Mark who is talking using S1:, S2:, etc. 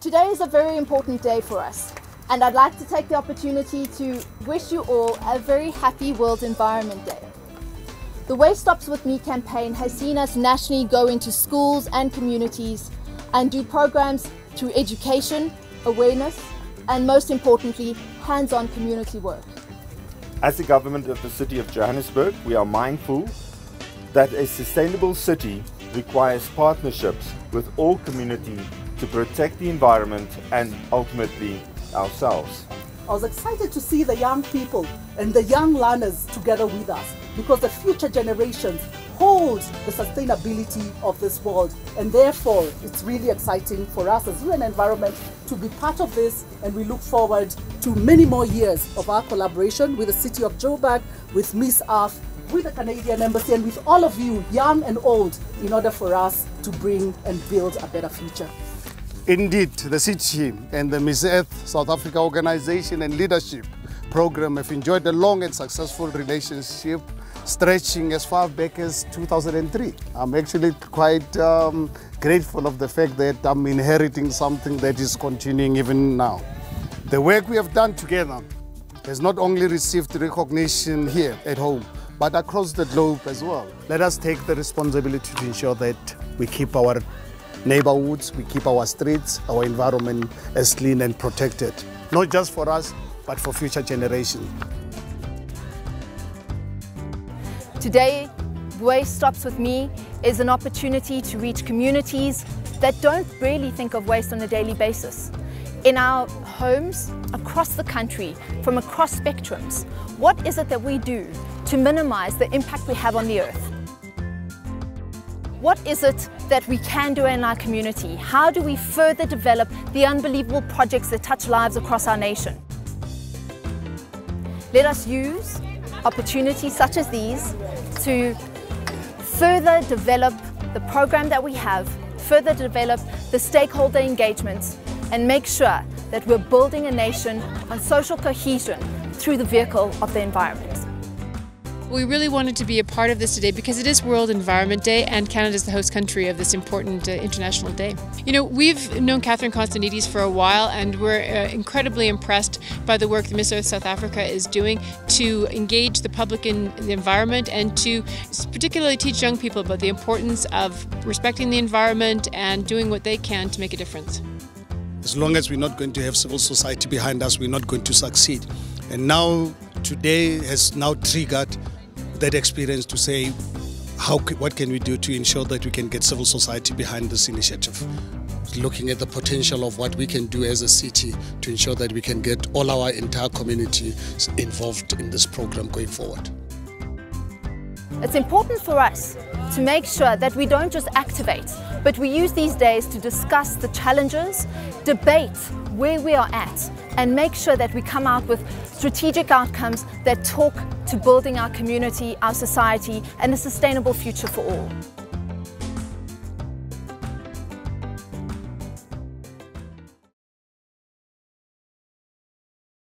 S1: Today is a very important day for us, and I'd like to take the opportunity to wish you all a very happy World Environment Day. The Waste Stops With Me campaign has seen us nationally go into schools and communities and do programs through education, awareness, and most importantly, hands-on community work.
S2: As the government of the City of Johannesburg, we are mindful that a sustainable city requires partnerships with all community to protect the environment and ultimately ourselves.
S3: I was excited to see the young people and the young learners together with us because the future generations hold the sustainability of this world and therefore it's really exciting for us as UN Environment to be part of this and we look forward to many more years of our collaboration with the City of Joburg, with Miss Earth, with the Canadian Embassy and with all of you, young and old, in order for us to bring and build a better future.
S4: Indeed, the city and the Miss Earth South Africa organization and leadership program have enjoyed a long and successful relationship stretching as far back as 2003. I'm actually quite um, grateful of the fact that I'm inheriting something that is continuing even now. The work we have done together has not only received recognition here at home, but across the globe as well. Let us take the responsibility to ensure that we keep our neighborhoods, we keep our streets, our environment as clean and protected, not just for us, but for future generations.
S1: Today, Waste Stops With Me is an opportunity to reach communities that don't really think of waste on a daily basis. In our homes across the country, from across spectrums, what is it that we do to minimize the impact we have on the earth? What is it that we can do in our community? How do we further develop the unbelievable projects that touch lives across our nation? Let us use opportunities such as these to further develop the program that we have, further develop the stakeholder engagement, and make sure that we're building a nation on social cohesion through the vehicle of the environment.
S5: We really wanted to be a part of this today because it is World Environment Day and Canada is the host country of this important uh, international day. You know, we've known Catherine Constantinides for a while and we're uh, incredibly impressed by the work that Miss Earth South Africa is doing to engage the public in the environment and to particularly teach young people about the importance of respecting the environment and doing what they can to make a difference.
S4: As long as we're not going to have civil society behind us, we're not going to succeed. And now, today has now triggered that experience to say, how, what can we do to ensure that we can get civil society behind this initiative? Looking at the potential of what we can do as a city to ensure that we can get all our entire community involved in this program going forward.
S1: It's important for us to make sure that we don't just activate, but we use these days to discuss the challenges, debate where we are at, and make sure that we come out with strategic outcomes that talk to building our community, our society, and a sustainable future for all.